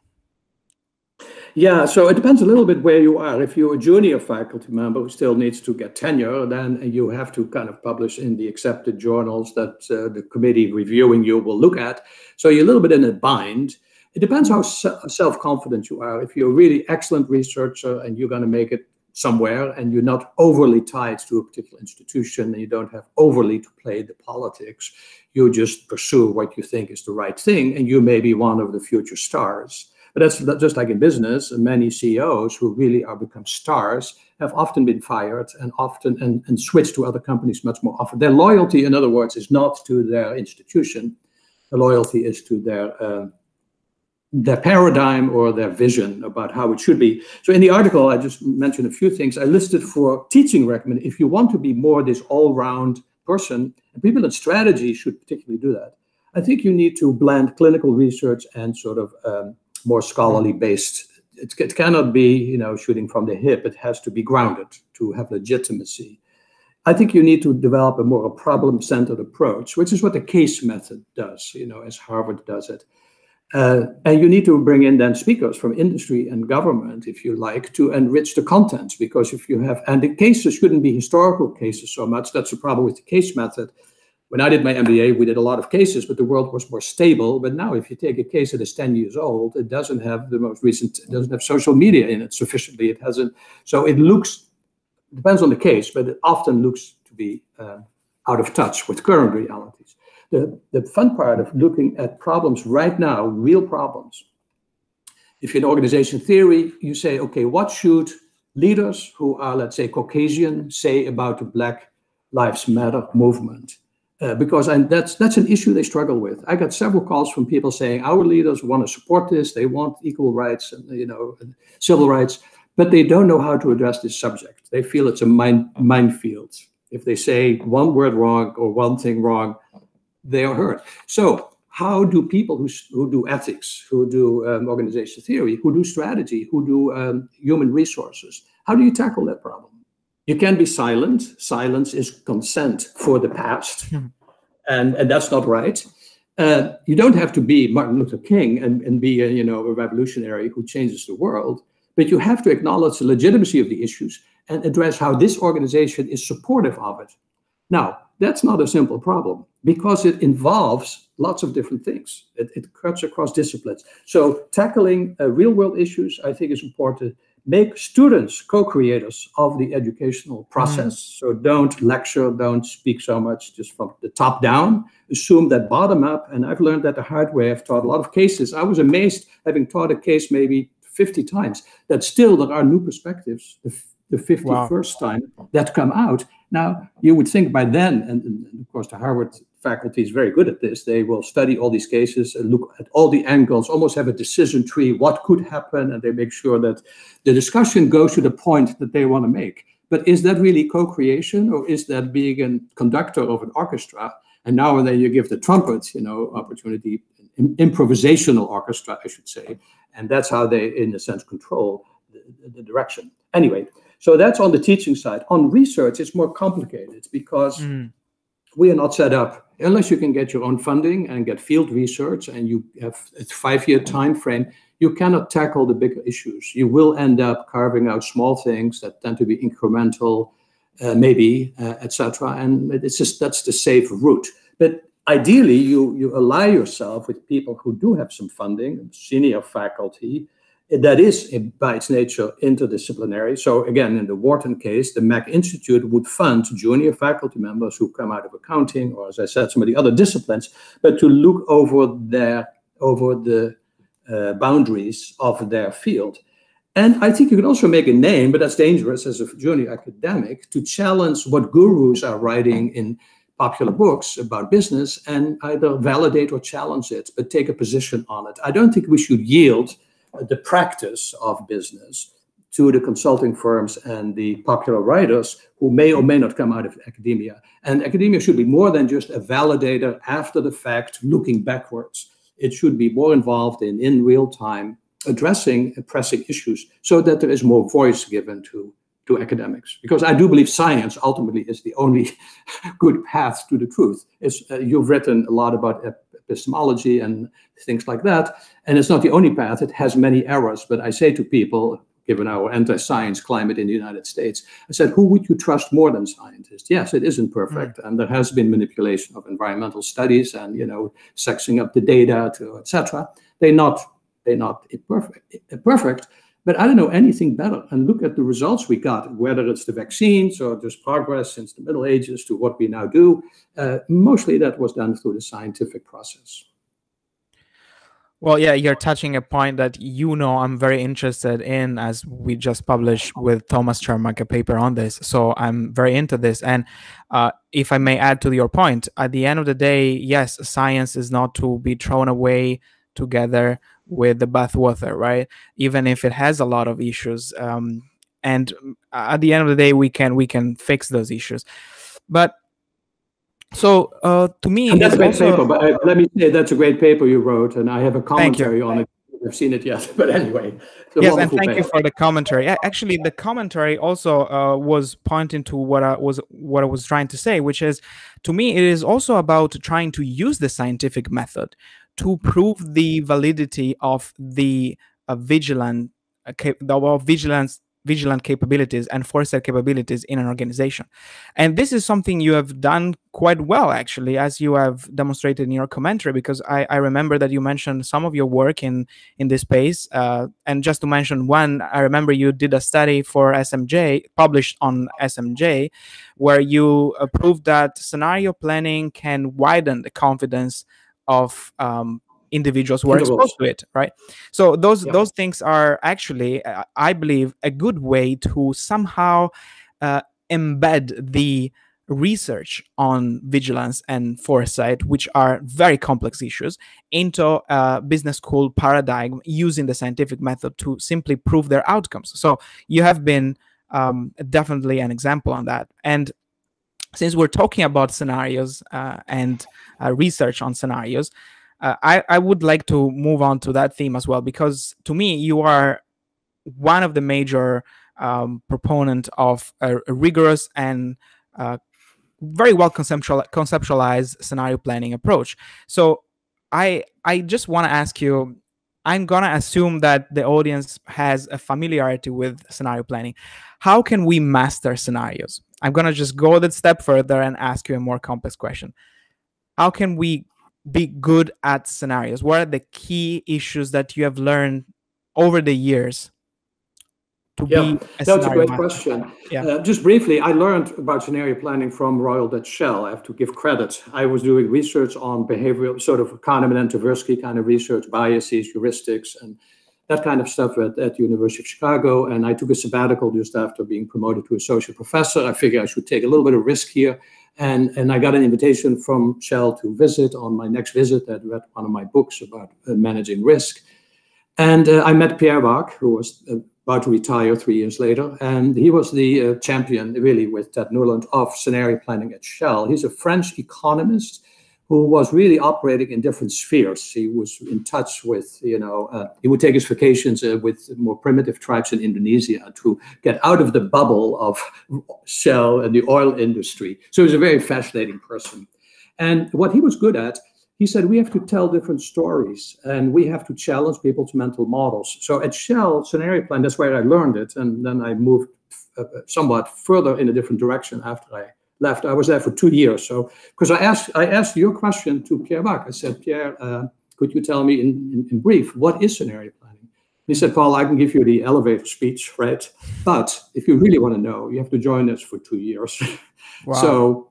Yeah, so it depends a little bit where you are. If you're a junior faculty member who still needs to get tenure, then you have to kind of publish in the accepted journals that uh, the committee reviewing you will look at. So you're a little bit in a bind. It depends how self confident you are. If you're a really excellent researcher and you're going to make it somewhere and you're not overly tied to a particular institution and you don't have overly to play the politics. You just pursue what you think is the right thing and you may be one of the future stars. But that's just like in business many ceos who really are become stars have often been fired and often and, and switched to other companies much more often. Their loyalty in other words is not to their institution. The loyalty is to their uh, their paradigm or their vision about how it should be. So in the article, I just mentioned a few things. I listed for teaching recommend if you want to be more this all-round person, and people in strategy should particularly do that. I think you need to blend clinical research and sort of um, more scholarly based. It, it cannot be, you know, shooting from the hip. It has to be grounded to have legitimacy. I think you need to develop a more problem-centered approach, which is what the case method does, you know, as Harvard does it Uh, and you need to bring in then speakers from industry and government, if you like, to enrich the content. Because if you have, and the cases shouldn't be historical cases so much. That's the problem with the case method. When I did my MBA, we did a lot of cases, but the world was more stable. But now, if you take a case that is 10 years old, it doesn't have the most recent, it doesn't have social media in it sufficiently. It hasn't, so it looks, depends on the case, but it often looks to be uh, out of touch with current realities the, the fun part of looking at problems right now, real problems. If you're in organization theory, you say, okay, what should leaders who are, let's say, Caucasian say about the Black Lives Matter movement? Uh, because I, that's that's an issue they struggle with. I got several calls from people saying our leaders want to support this, they want equal rights and you know civil rights, but they don't know how to address this subject. They feel it's a mine minefield. If they say one word wrong or one thing wrong, they are hurt. So how do people who, who do ethics, who do um, organization theory, who do strategy, who do um, human resources, how do you tackle that problem? You can be silent. Silence is consent for the past, hmm. and, and that's not right. Uh, you don't have to be Martin Luther King and, and be a, you know, a revolutionary who changes the world, but you have to acknowledge the legitimacy of the issues and address how this organization is supportive of it. Now, that's not a simple problem because it involves lots of different things. It, it cuts across disciplines. So tackling uh, real world issues, I think, is important. Make students co-creators of the educational process. Mm. So don't lecture, don't speak so much just from the top down. Assume that bottom up. And I've learned that the hard way. I've taught a lot of cases. I was amazed having taught a case maybe 50 times that still there are new perspectives the, the 51st wow. time that come out now, you would think by then, and, and, of course the Harvard faculty is very good at this, they will study all these cases and look at all the angles, almost have a decision tree, what could happen, and they make sure that the discussion goes to the point that they want to make. But is that really co-creation or is that being a conductor of an orchestra? And now and then you give the trumpets, you know, opportunity, improvisational orchestra, I should say. And that's how they, in a sense, control the, the direction. Anyway, so that's on the teaching side. On research, it's more complicated because mm. we are not set up unless you can get your own funding and get field research and you have a five-year time frame. You cannot tackle the bigger issues. You will end up carving out small things that tend to be incremental, uh, maybe, uh, etc. And it's just that's the safe route. But ideally, you you ally yourself with people who do have some funding, senior faculty, that is by its nature interdisciplinary. So again, in the Wharton case, the Mack Institute would fund junior faculty members who come out of accounting or, as I said, some of the other disciplines, but to look over their over the uh, boundaries of their field. And I think you can also make a name, but that's dangerous as a junior academic to challenge what gurus are writing in popular books about business and either validate or challenge it, but take a position on it. I don't think we should yield the practice of business to the consulting firms and the popular writers who may or may not come out of academia. And academia should be more than just a validator after the fact, looking backwards. It should be more involved in, in real time, addressing pressing issues so that there is more voice given to, to academics. Because I do believe science ultimately is the only (laughs) good path to the truth. Uh, you've written a lot about epistemology and things like that. And it's not the only path, it has many errors. But I say to people, given our anti science climate in the United States, I said, who would you trust more than scientists? Yes, it isn't perfect. Mm. And there has been manipulation of environmental studies and, you know, sexing up the data to etc. They're not, they're not perfect, perfect but I don't know anything better. And look at the results we got, whether it's the vaccines or just progress since the Middle Ages to what we now do. Uh, mostly that was done through the scientific process. Well, yeah, you're touching a point that you know I'm very interested in, as we just published with Thomas Chermack a paper on this. So I'm very into this. And uh, if I may add to your point, at the end of the day, yes, science is not to be thrown away together with the bathwater, right? Even if it has a lot of issues. Um, and at the end of the day, we can we can fix those issues. But so uh, to me, and that's a great also... paper. But uh, let me say that's a great paper you wrote, and I have a commentary on it. I've seen it yet, (laughs) but anyway. Yes, and thank paper. you for the commentary. Actually, the commentary also uh, was pointing to what I was what I was trying to say, which is, to me, it is also about trying to use the scientific method to prove the validity of the uh, vigilant uh, of vigilance vigilant capabilities and foresight capabilities in an organization. And this is something you have done quite well, actually, as you have demonstrated in your commentary, because I, I remember that you mentioned some of your work in, in this space. Uh, and just to mention one, I remember you did a study for SMJ, published on SMJ, where you proved that scenario planning can widen the confidence of um, individuals who are exposed to it right? So those yeah. those things are actually uh, i believe a good way to somehow uh, embed the research on vigilance and foresight which are very complex issues into a business school paradigm using the scientific method to simply prove their outcomes. So you have been um, definitely an example on that. And since we're talking about scenarios uh, and uh, research on scenarios uh, I, I would like to move on to that theme as well because to me you are one of the major um, proponent of a, a rigorous and uh, very well conceptual, conceptualized scenario planning approach. So I I just want to ask you. I'm gonna assume that the audience has a familiarity with scenario planning. How can we master scenarios? I'm gonna just go that step further and ask you a more complex question. How can we be good at scenarios? What are the key issues that you have learned over the years to yeah, be a that's a great master? question. Yeah. Uh, just briefly, I learned about scenario planning from Royal Dutch Shell. I have to give credit. I was doing research on behavioral, sort of Kahneman and Tversky kind of research, biases, heuristics, and that kind of stuff at, at the University of Chicago. And I took a sabbatical just after being promoted to associate professor. I figured I should take a little bit of risk here and, and I got an invitation from Shell to visit on my next visit. I'd read one of my books about uh, managing risk. And uh, I met Pierre Wack, who was about to retire three years later. And he was the uh, champion, really, with Ted Newland of scenario planning at Shell. He's a French economist who was really operating in different spheres. He was in touch with, you know, uh, he would take his vacations uh, with more primitive tribes in Indonesia to get out of the bubble of Shell and the oil industry. So he was a very fascinating person. And what he was good at, he said, we have to tell different stories and we have to challenge people's mental models. So at Shell, scenario plan, that's where I learned it. And then I moved uh, somewhat further in a different direction after I left. I was there for two years. So, because I asked, I asked your question to Pierre Wack. I said, Pierre, uh, could you tell me in, in, in, brief what is scenario planning? He said, Paul, I can give you the elevator speech, right? But if you really want to know, you have to join us for two years. (laughs) Wow. so,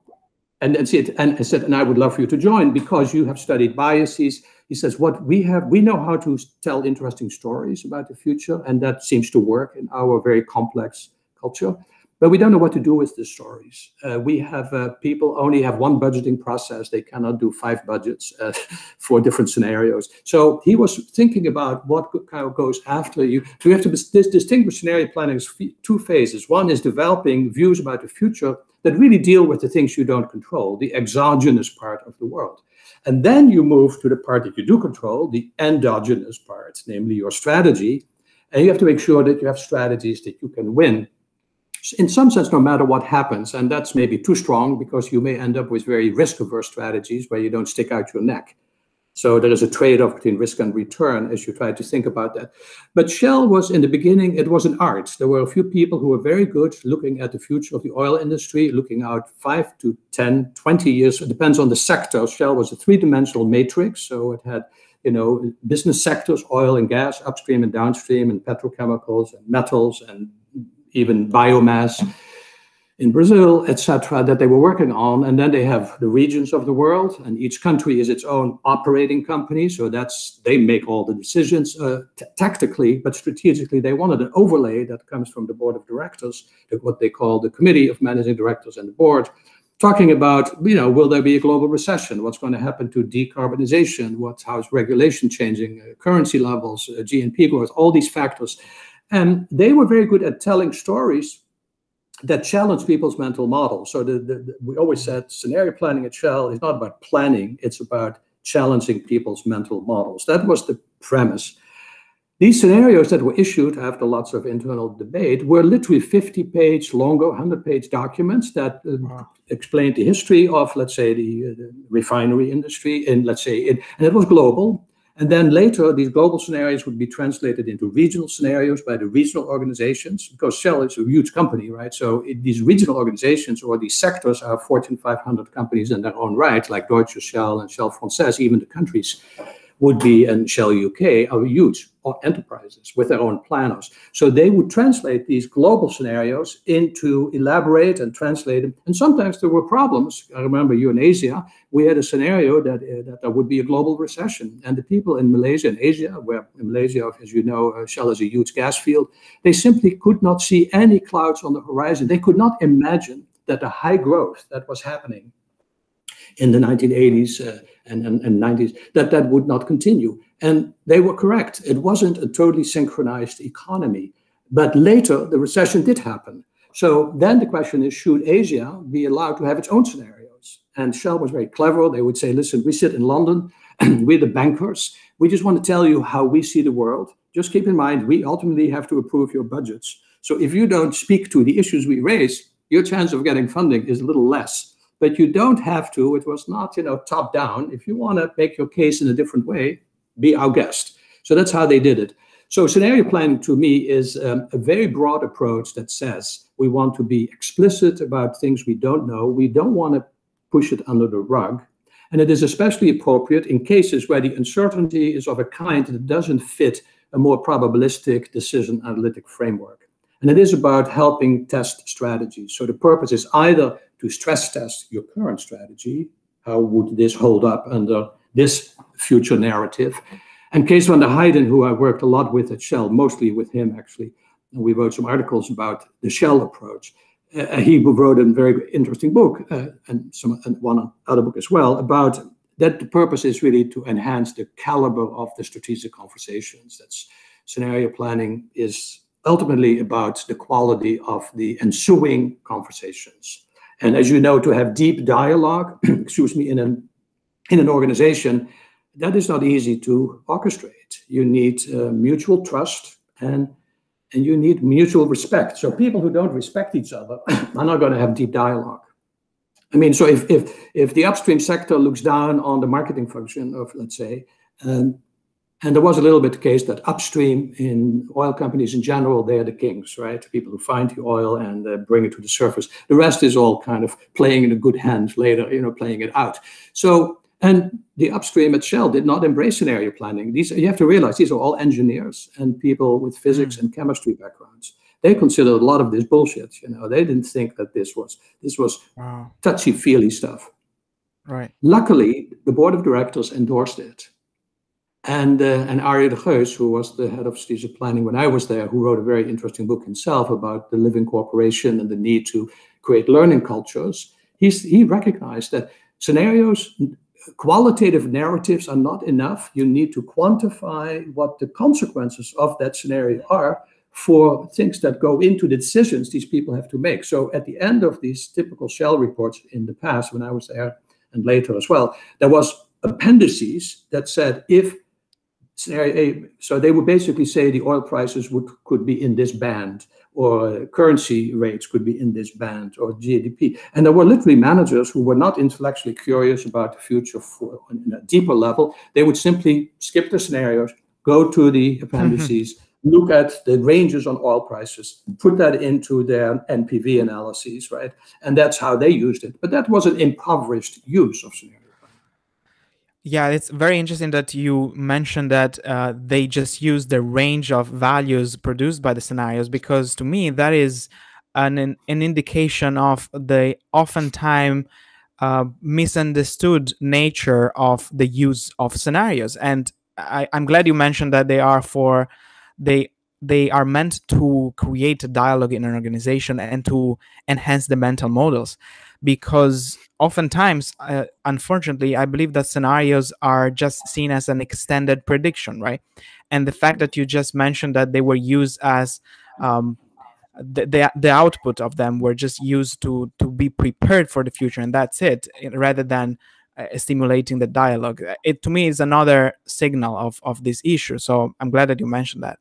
and and, it. and I said, and I would love for you to join because you have studied biases. He says, what we have, we know how to tell interesting stories about the future, and that seems to work in our very complex culture but we don't know what to do with the stories. Uh, we have uh, people only have one budgeting process. They cannot do five budgets uh, (laughs) for different scenarios. So he was thinking about what kind of goes after you. So we have to dis distinguish scenario planning as two phases. One is developing views about the future that really deal with the things you don't control, the exogenous part of the world. And then you move to the part that you do control, the endogenous part, namely your strategy. And you have to make sure that you have strategies that you can win in some sense, no matter what happens, and that's maybe too strong because you may end up with very risk averse strategies where you don't stick out your neck. So there is a trade off between risk and return as you try to think about that. But Shell was in the beginning, it was an art. There were a few people who were very good looking at the future of the oil industry, looking out five to 10, 20 years. It depends on the sector. Shell was a three dimensional matrix. So it had you know, business sectors, oil and gas, upstream and downstream, and petrochemicals and metals and even biomass in Brazil, etc., that they were working on. And then they have the regions of the world, and each country is its own operating company. So that's they make all the decisions uh, tactically, but strategically, they wanted an overlay that comes from the board of directors, what they call the committee of managing directors and the board, talking about you know will there be a global recession? What's going to happen to decarbonization? What's how's regulation changing? Uh, currency levels, uh, GNP growth, all these factors and they were very good at telling stories that challenge people's mental models. So the, the, the, we always said scenario planning at Shell is not about planning, it's about challenging people's mental models. That was the premise. these scenarios that were issued after lots of internal debate were literally 50 page longer, 100 page documents that uh, wow. explained the history of, let's say, the, uh, the refinery industry, and let's say, it, and it was global. And then later, these global scenarios would be translated into regional scenarios by the regional organizations, because Shell is a huge company, right? So it, these regional organizations or these sectors are Fortune 500 companies in their own right, like Deutsche Shell and Shell Française, even the countries would be, and Shell UK are huge enterprises with their own planners. So they would translate these global scenarios into elaborate and translate them. And sometimes there were problems. I remember you in Asia, we had a scenario that, uh, that there would be a global recession. And the people in Malaysia and Asia, where in Malaysia, as you know, uh, Shell is a huge gas field, they simply could not see any clouds on the horizon. They could not imagine that the high growth that was happening in the 1980s uh, and, and, and 90s, that that would not continue. And they were correct. It wasn't a totally synchronized economy. But later, the recession did happen. So then the question is should Asia be allowed to have its own scenarios? And Shell was very clever. They would say, listen, we sit in London, (clears throat) we're the bankers. We just want to tell you how we see the world. Just keep in mind, we ultimately have to approve your budgets. So if you don't speak to the issues we raise, your chance of getting funding is a little less but you don't have to. It was not, you know, top down. If you want to make your case in a different way, be our guest. So that's how they did it. So scenario planning to me is um, a very broad approach that says we want to be explicit about things we don't know. We don't want to push it under the rug. And it is especially appropriate in cases where the uncertainty is of a kind that doesn't fit a more probabilistic decision analytic framework. And it is about helping test strategies. So the purpose is either to stress test your current strategy. How would this hold up under this future narrative? And Kees van der Heijden, who I worked a lot with at Shell, mostly with him actually, we wrote some articles about the Shell approach. Uh, he wrote a very interesting book uh, and some and one other book as well about that the purpose is really to enhance the caliber of the strategic conversations. That's scenario planning is ultimately about the quality of the ensuing conversations. And as you know, to have deep dialogue, (clears throat) excuse me, in an in an organization, that is not easy to orchestrate. You need uh, mutual trust and and you need mutual respect. So people who don't respect each other (coughs) are not going to have deep dialogue. I mean, so if if if the upstream sector looks down on the marketing function of, let's say, um, and there was a little bit the case that upstream in oil companies in general, they're the kings, right? The People who find the oil and uh, bring it to the surface. The rest is all kind of playing in a good hand later, you know, playing it out. So, and the upstream at Shell did not embrace scenario planning. These you have to realize these are all engineers and people with physics mm. and chemistry backgrounds. They considered a lot of this bullshit. You know, they didn't think that this was this was wow. touchy feely stuff. Right. Luckily, the board of directors endorsed it and, uh, and Arie de Geus, who was the head of strategic planning when I was there, who wrote a very interesting book himself about the living corporation and the need to create learning cultures, he's, he recognized that scenarios, qualitative narratives are not enough. You need to quantify what the consequences of that scenario are for things that go into the decisions these people have to make. So at the end of these typical Shell reports in the past, when I was there and later as well, there was appendices that said if scenario A, so they would basically say the oil prices would could be in this band, or currency rates could be in this band, or GDP. And there were literally managers who were not intellectually curious about the future for on a deeper level. They would simply skip the scenarios, go to the appendices. Mm-hmm. Look at the ranges on oil prices, put that into their NPV analyses, right? And that's how they used it. But that was an impoverished use of scenarios. Yeah, it's very interesting that you mentioned that uh, they just use the range of values produced by the scenarios because to me that is an an indication of the oftentimes uh, misunderstood nature of the use of scenarios. And I, I'm glad you mentioned that they are for they they are meant to create a dialogue in an organization and to enhance the mental models because oftentimes uh, unfortunately i believe that scenarios are just seen as an extended prediction right and the fact that you just mentioned that they were used as um, the, the, the output of them were just used to to be prepared for the future and that's it rather than uh, stimulating the dialogue. It to me is another signal of of this issue. So I'm glad that you mentioned that.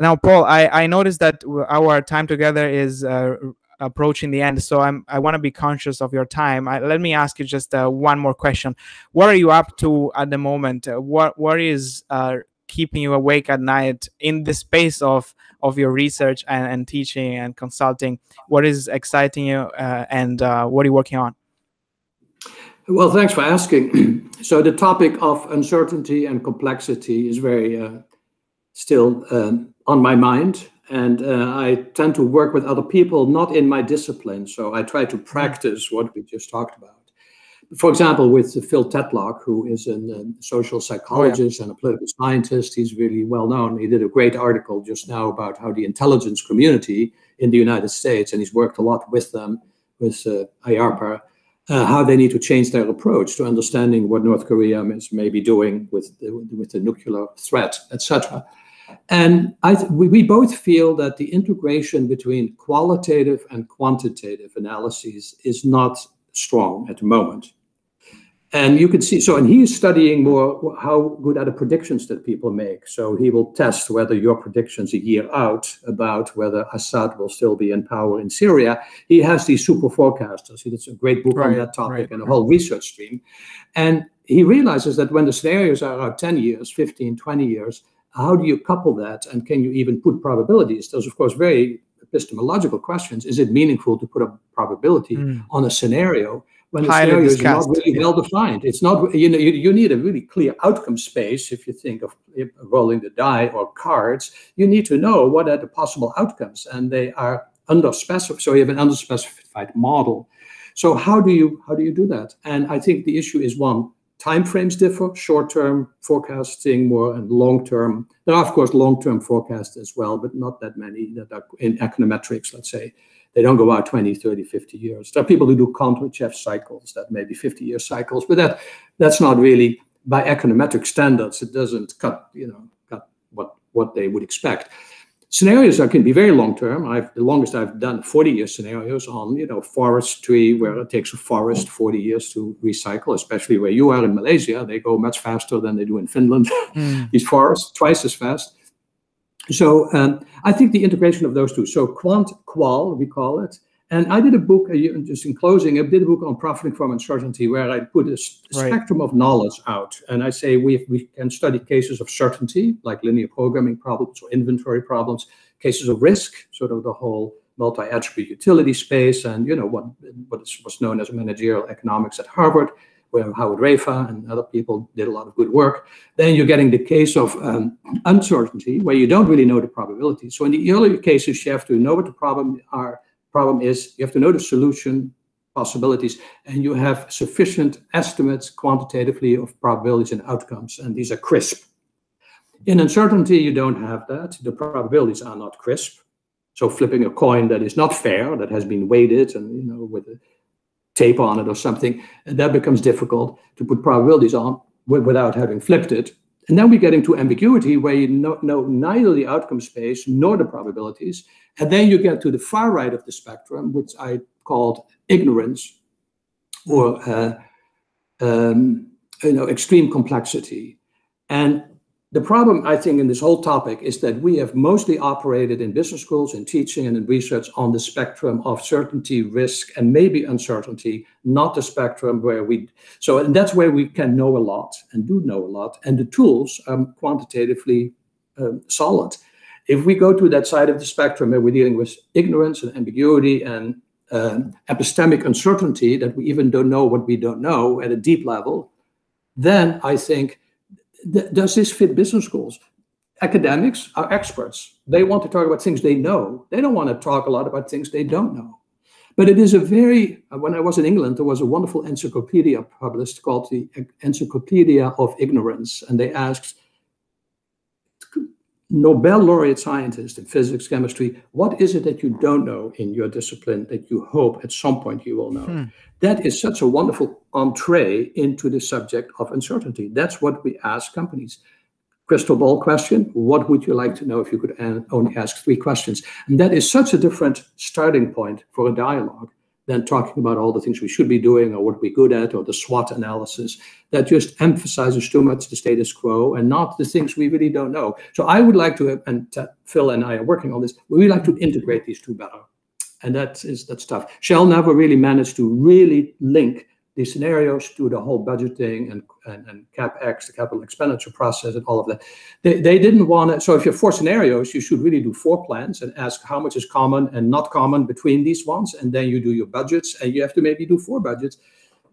Now, Paul, I I noticed that our time together is uh, approaching the end. So i'm i want to be conscious of your time. I, let me ask you just uh, one more question. What are you up to at the moment? Uh, what what is uh, keeping you awake at night in the space of of your research and, and teaching and consulting? What is exciting you uh, and what are you working on? Well thanks for asking. (clears throat) So the topic of uncertainty and complexity is very uh, still um, on my mind and uh, I tend to work with other people not in my discipline. So I try to practice what we just talked about. For example, with Phil Tetlock, who is a um, social psychologist oh, yeah. and a political scientist, he's really well known. He did a great article just now about how the intelligence community in the United States, and he's worked a lot with them, with uh, IARPA, uh, how they need to change their approach to understanding what North Korea is maybe doing with the, with the nuclear threat, etc. And I we, we both feel that the integration between qualitative and quantitative analyses is not strong at the moment. And you can see, so, and he's studying more how good are the predictions that people make. So he will test whether your predictions a year out about whether Assad will still be in power in Syria. He has these super forecasters. He did a great book right, on that topic right, and a whole research stream. And he realizes that when the scenarios are out 10 years, 15, 20 years, how do you couple that? And can you even put probabilities? Those, of course, very epistemological questions. Is it meaningful to put a probability mm. on a scenario when the scenario is not really well defined? It's not, you know, you, you need a really clear outcome space. If you think of rolling the die or cards, you need to know what are the possible outcomes, and they are underspecified. So you have an underspecified model. So how do you how do you do that? And I think the issue is one timeframes differ, short-term forecasting more and long-term. There are, of course, long-term forecasts as well, but not that many that are in econometrics, let's say. They don't go out 20, 30, 50 years. There are people who do Kondratiev cycles, that may be 50-year cycles, but that that's not really by econometric standards. It doesn't cut, you know, cut what what they would expect scenarios that can be very long term. I've the longest I've done 40 year scenarios on you know forestry where it takes a forest 40 years to recycle, especially where you are in Malaysia. They go much faster than they do in Finland. Mm. (laughs) These forests twice as fast. So um, I think the integration of those two. So quant qual we call it, and I did a book, uh, just in closing, I did a book on profiting from uncertainty where I put a, right. spectrum of knowledge out. And I say we, we can study cases of certainty, like linear programming problems or inventory problems, cases of risk, sort of the whole multi-attribute utility space, and you know what, what is what's known as managerial economics at Harvard, where Howard Raiffa and other people did a lot of good work. Then you're getting the case of um, uncertainty, where you don't really know the probability. So in the earlier cases, you have to know what the problem are problem is you have to know the solution possibilities and you have sufficient estimates quantitatively of probabilities and outcomes and these are crisp. In uncertainty you don't have that. The probabilities are not crisp. So flipping a coin that is not fair that has been weighted and you know with a tape on it or something that becomes difficult to put probabilities on without having flipped it and then we get into ambiguity where you know, know, neither the outcome space nor the probabilities. And then you get to the far right of the spectrum, which I called ignorance or uh, um, you know, extreme complexity. And the problem, I think, in this whole topic is that we have mostly operated in business schools, in teaching, and in research on the spectrum of certainty, risk, and maybe uncertainty, not the spectrum where we. So, and that's where we can know a lot and do know a lot, and the tools are quantitatively um, solid. If we go to that side of the spectrum where we're dealing with ignorance and ambiguity and um, epistemic uncertainty, that we even don't know what we don't know at a deep level, then I think does this fit business schools? Academics are experts. They want to talk about things they know. They don't want to talk a lot about things they don't know. But it is a very, uh, when I was in England, there was a wonderful encyclopedia published called the Encyclopedia of Ignorance. And they asked Nobel laureate scientist in physics, chemistry, what is it that you don't know in your discipline that you hope at some point you will know? Hmm. That is such a wonderful entree into the subject of uncertainty. That's what we ask companies. Crystal ball question What would you like to know if you could only ask three questions? And that is such a different starting point for a dialogue than talking about all the things we should be doing or what we're good at or the SWOT analysis that just emphasizes too much the status quo and not the things we really don't know. So I would like to, and uh, Phil and I are working on this, we like to integrate these two better. And that is that's tough. Shell never really managed to really link these scenarios to the whole budgeting and, and, and CapEx, the capital expenditure process and all of that. They, they didn't want to, so if you have four scenarios, you should really do four plans and ask how much is common and not common between these ones. And then you do your budgets and you have to maybe do four budgets.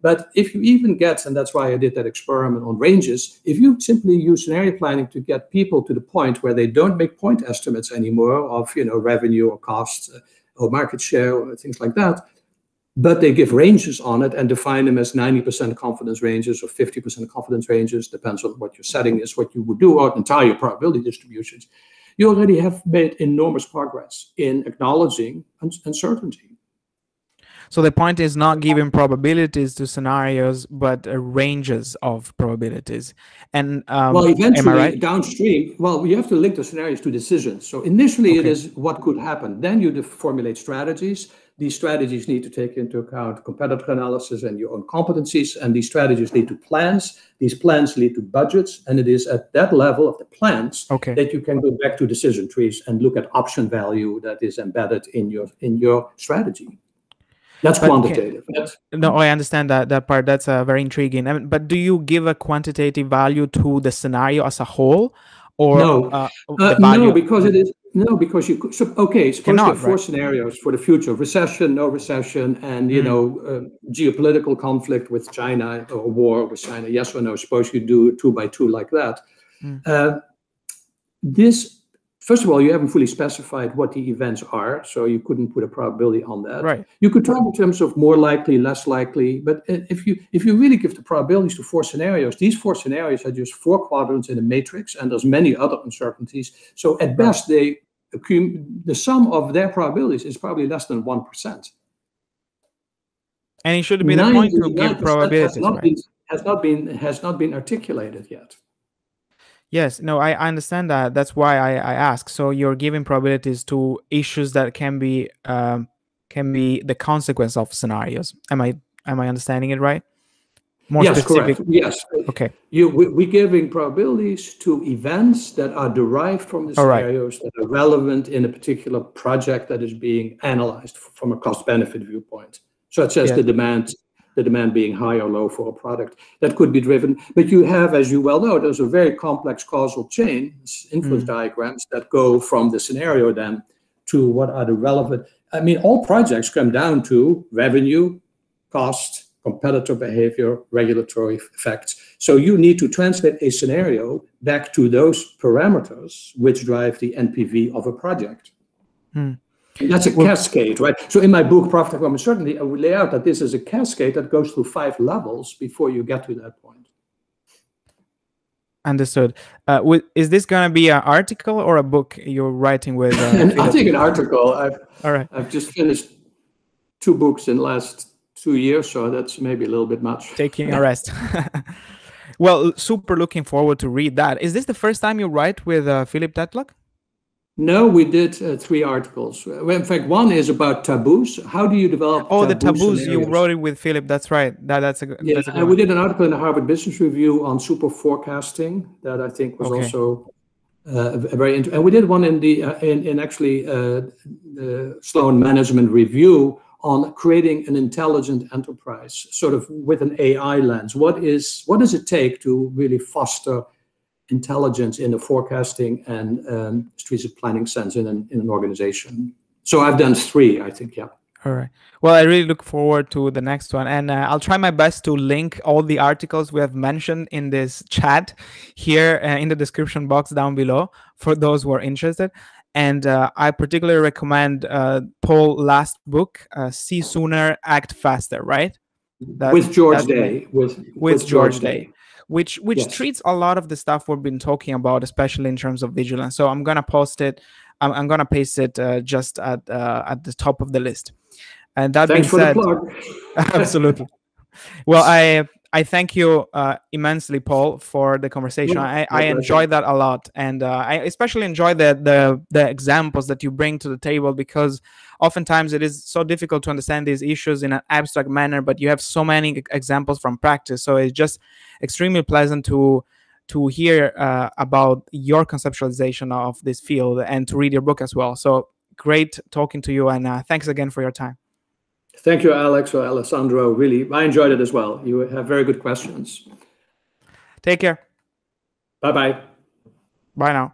But if you even get, and that's why I did that experiment on ranges, if you simply use scenario planning to get people to the point where they don't make point estimates anymore of, you know, revenue or costs uh, or market share or things like that, but they give ranges on it and define them as 90% confidence ranges or 50% confidence ranges, depends on what your setting is, what you would do, or entire probability distributions. You already have made enormous progress in acknowledging uncertainty. So the point is not giving probabilities to scenarios, but uh, ranges of probabilities. And um, well, eventually right? downstream, well, you have to link the scenarios to decisions. So initially, okay. it is what could happen. Then you formulate strategies these strategies need to take into account competitor analysis and your own competencies, and these strategies lead to plans. These plans lead to budgets, and it is at that level of the plans okay. that you can go back to decision trees and look at option value that is embedded in your in your strategy. That's but quantitative. Can, That's, no, I understand that that part. That's uh, very intriguing. I mean, but do you give a quantitative value to the scenario as a whole, or no? Uh, uh, no, because it is no, because you could. So, okay, suppose Cannot, you have four right. scenarios for the future: recession, no recession, and you mm. know, uh, geopolitical conflict with China or war with China. Yes or no? Suppose you do two by two like that. Mm. Uh, this First of all, you haven't fully specified what the events are, so you couldn't put a probability on that. Right. You could talk in terms of more likely, less likely, but if you if you really give the probabilities to four scenarios, these four scenarios are just four quadrants in a matrix, and there's many other uncertainties. So at best, they the sum of their probabilities is probably less than one percent. And it should be the point to give probabilities, has not, right? been, has not been has not been articulated yet. Yes, no, I, I understand that. That's why I, I ask. So you're giving probabilities to issues that can be um, can be the consequence of scenarios. Am I am I understanding it right? More yes, specific. correct. Yes. Okay. You we, we're giving probabilities to events that are derived from the scenarios right. that are relevant in a particular project that is being analyzed from a cost benefit viewpoint, such as yeah. the demand the demand being high or low for a product that could be driven. But you have, as you well know, there's a very complex causal chain, influence mm. diagrams that go from the scenario then to what are the relevant. I mean, all projects come down to revenue, cost, competitor behavior, regulatory effects. So you need to translate a scenario back to those parameters which drive the NPV of a project. Mm. That's a cascade, right? So in my book, Profiting from Uncertainty, I would lay out that this is a cascade that goes through five levels before you get to that point. Understood. Uh, is this going to be an article or a book you're writing with? Uh, (laughs) I think an article. I've, All right. I've just finished two books in the last two years, so that's maybe a little bit much. Taking a rest. (laughs) well, super looking forward to read that. Is this the first time you write with uh, Philip Tetlock? No, we did uh, three articles. In fact, one is about taboos. How do you develop? Oh, the taboos. You wrote it with Philip. That's right. That, that's a yeah. That's a and we did an article in the Harvard Business Review on super forecasting that I think was okay. also uh, very interesting. And we did one in the uh, in in actually uh, the Sloan Management Review on creating an intelligent enterprise, sort of with an AI lens. What is what does it take to really foster intelligence in the forecasting and um, strategic planning sense in an, in an organization. So I've done three, I think, yeah. All right. Well, I really look forward to the next one. And uh, I'll try my best to link all the articles we have mentioned in this chat here uh, in the description box down below for those who are interested. And uh, I particularly recommend uh, Paul' last book, uh, See Sooner, Act Faster, right? That, with George Day. With, with, with George, George Day. Day which which yes. treats a lot of the stuff we've been talking about, especially in terms of vigilance. So I'm gonna post it. I'm, I'm gonna paste it uh, just at uh, at the top of the list. And that Thanks being said, (laughs) absolutely. Well, I I thank you uh, immensely, Paul, for the conversation. I, I enjoyed that a lot, and uh, I especially enjoy the, the the examples that you bring to the table because oftentimes it is so difficult to understand these issues in an abstract manner. But you have so many examples from practice, so it's just extremely pleasant to to hear uh, about your conceptualization of this field and to read your book as well. So great talking to you, and uh, thanks again for your time. Thank you, Alex or Alessandro. Really, I enjoyed it as well. You have very good questions. Take care. Bye bye. Bye now.